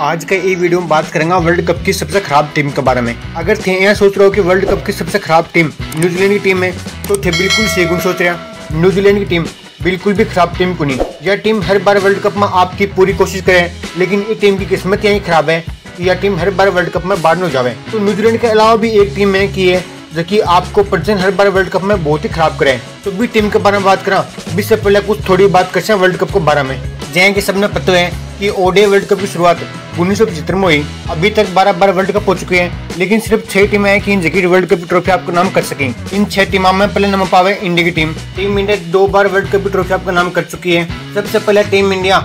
आज का ये वीडियो में बात करेंगे वर्ल्ड कप की सबसे खराब टीम के बारे में। अगर थे यहाँ सोच रहे हो कि वर्ल्ड कप की सबसे खराब टीम न्यूजीलैंड की टीम है तो थे बिल्कुल सेगुन सोच रहे न्यूजीलैंड की टीम बिल्कुल भी खराब टीम को नहीं। यह टीम हर बार वर्ल्ड कप में आपकी पूरी कोशिश करे, लेकिन ये टीम की किस्मत यही खराब है कि यह टीम हर बार वर्ल्ड कप में बाहर न जावे। तो न्यूजीलैंड के अलावा भी एक टीम है कि है, जो कि आपको प्रदर्शन हर बार वर्ल्ड कप में बहुत ही खराब करे। तो भी टीम के बारे में बात करा इससे पहले कुछ थोड़ी बात कर वर्ल्ड कप के बारे में। जैसे कि सबने पता है। कि ओडे वर्ल्ड कप की शुरुआत उन्नीस सौ पचहत्तर में हुई। अभी तक बारह बार वर्ल्ड कप हो चुके हैं, लेकिन सिर्फ़ छह टीमें हैं कि इन जगह वर्ल्ड कप की ट्रॉफी आपको नाम कर सकें। इन छह टीमों में पहले नंबर पावे इंडिया की टीम टीम इंडिया दो बार वर्ल्ड कप की ट्रॉफी आपका नाम कर चुकी है। सबसे पहले टीम इंडिया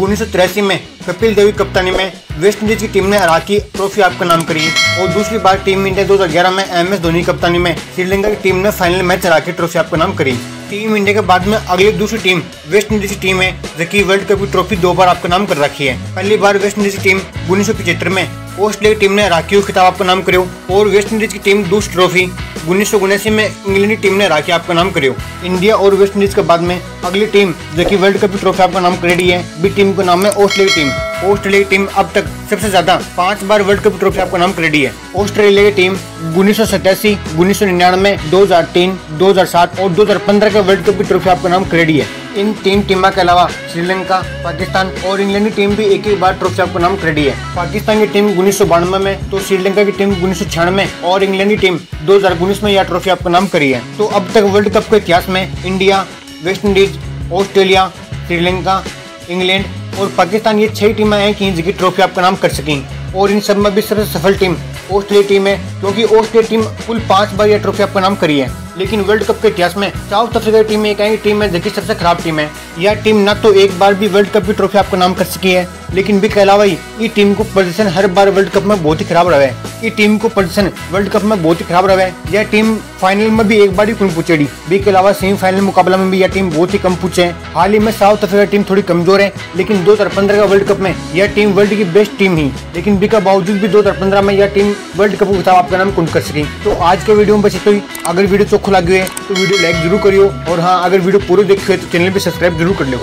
उन्नीस सौ तिरासी में कपिल देवी कप्तानी में वेस्ट इंडीज की टीम ने अराकी ट्रॉफी आपका नाम करी। और दूसरी बार टीम इंडिया 2011 में एम एस धोनी कप्तानी में श्रीलंका की टीम ने फाइनल मैच अराकी ट्रॉफी आपका नाम करी। टीम इंडिया के बाद में अगली दूसरी टीम वेस्ट इंडीज की टीम है जबकि वर्ल्ड कप की ट्रॉफी दो बार आपका नाम कर रखी है। पहली बार वेस्ट इंडीज की टीम उन्नीस सौ पचहत्तर में ऑस्ट्रेलिया टीम ने राखी खिताब आपका नाम करो और वेस्ट इंडीज की टीम दूसरी ट्रॉफी उन्नीस सौ उन्यासी में इंग्लैंड की टीम ने राखी आपका नाम करो। इंडिया और वेस्ट इंडीज के बाद में अगली टीम, जो कि वर्ल्ड कप की ट्रॉफी आपका नाम करेगी है, बी टीम का नाम है ऑस्ट्रेलिया टीम। ऑस्ट्रेलिया की टीम अब तक सबसे ज़्यादा पाँच बार वर्ल्ड कप ट्रॉफी आपका नाम करेगी है। ऑस्ट्रेलिया की टीम उन्नीस सौ सतासी, उन्नीस सौ निन्यानवे, दो हज़ार तीन, दो हज़ार सात और दो हज़ार पंद्रह के वर्ल्ड कप की ट्रॉफी आपका नाम करेगी है। इन तीन टीमों के अलावा श्रीलंका, पाकिस्तान और इंग्लैंड की टीम भी एक एक बार ट्रॉफी आपका नाम करेगी है। पाकिस्तान की टीम उन्नीस सौ बानवे में तो श्रीलंका की टीम उन्नीस सौ छियानवे और इंग्लैंड की टीम दो हज़ार उन्नीस में यह ट्रॉफी आपका नाम करी है। तो अब तक वर्ल्ड कप के इतिहास में India, West Indies, Australia, Sri Lanka, England और पाकिस्तान ये छह टीमें हैं कि जिनकी ट्रॉफी आपका नाम कर सकें। और इन सब में भी सबसे सफल टीम ऑस्ट्रेलिया टीम है, क्योंकि ऑस्ट्रेलिया टीम कुल पाँच बार यह ट्रॉफी आपका नाम करी है। लेकिन वर्ल्ड कप के इतिहास में साउथ अफ्रीका की टीम एक ऐसी टीम है, जो सबसे खराब टीम है। यह टीम न तो एक बार भी वर्ल्ड कप की ट्रॉफी आपका नाम कर सकी है। लेकिन भी अलावा ये टीम को प्रदर्शन हर बार वर्ल्ड कप में बहुत ही खराब रहा है। ये टीम को प्रदर्शन वर्ल्ड कप में बहुत ही खराब रहा है। यह टीम फाइनल में भी एक बार ही कम पूछेगी बी के अलावा सेमीफाइनल मुकाबला में भी यह टीम बहुत ही कम पूछे हाल ही में साउथ अफ्रीका टीम थोड़ी कमज़ोर है, लेकिन दो हज़ार पंद्रह का वर्ल्ड कप में यह टीम वर्ल्ड की बेस्ट टीम ही। लेकिन बी का बावजूद भी दो हज़ार पंद्रह में यह टीम वर्ल्ड कप खिताब आपका नाम कुंड कर सकी? तो आज के वीडियो में बस इतना ही। अगर वीडियो चोखो लगे तो वीडियो लाइक ज़रूर करियो। और हाँ अगर वीडियो पूरे देखिए तो चैनल भी सब्सक्राइब ज़रूर कर लो